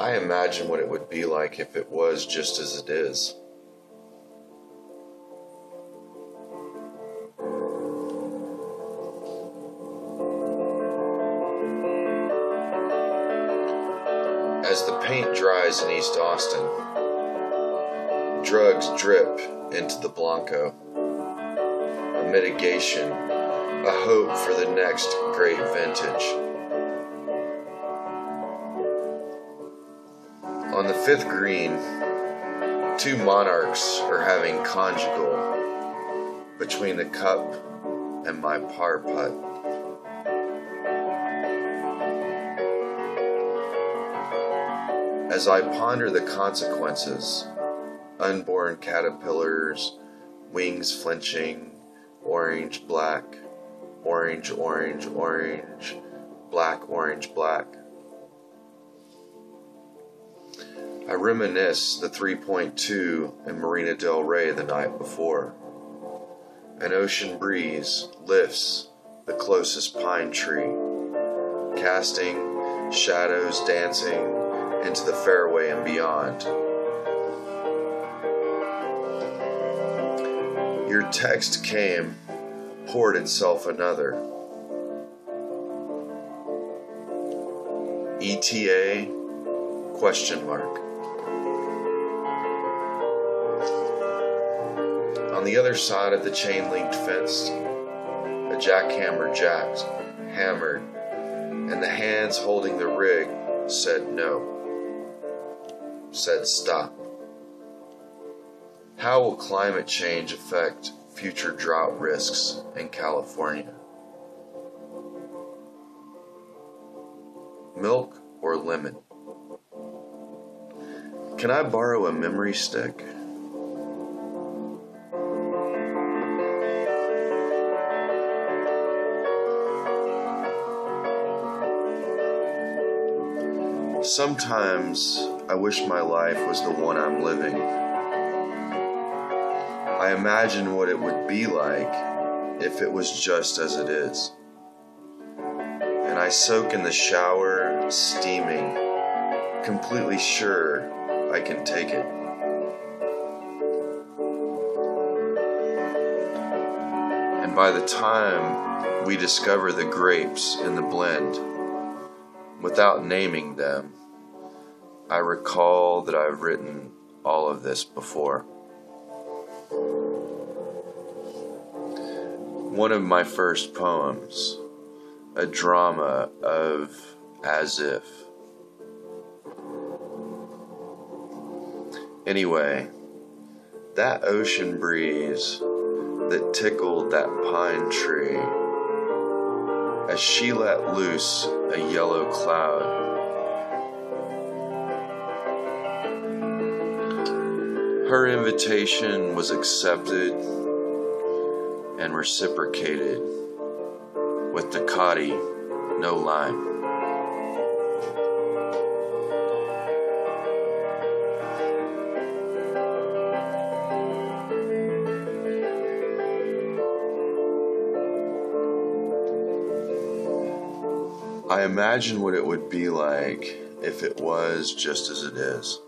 I imagine what it would be like if it was just as it is. As the paint dries in East Austin, drugs drip into the Blanco. A mitigation, a hope for the next great vintage. Fifth green, two monarchs are having conjugal between the cup and my par putt. As I ponder the consequences, unborn caterpillars, wings flinching, orange, black, orange, orange, orange, black, orange, black. I reminisce the 3.2 in Marina Del Rey the night before. An ocean breeze lifts the closest pine tree, casting shadows dancing into the fairway and beyond. Your text came, poured itself another. ETA question mark. On the other side of the chain linked fence, a jackhammer jacked, hammered, and the hands holding the rig said no said stop. How will climate change affect future drought risks in California? Milk or lemon? Can I borrow a memory stick? Sometimes I wish my life was the one I'm living. I imagine what it would be like if it was just as it is. And I soak in the shower, steaming, completely sure I can take it. And by the time we discover the grapes in the blend, without naming them, I recall that I've written all of this before. One of my first poems, a drama of as if. Anyway, that ocean breeze that tickled that pine tree as she let loose a yellow cloud Her invitation was accepted and reciprocated with Ducati, no lime. I imagine what it would be like if it was just as it is.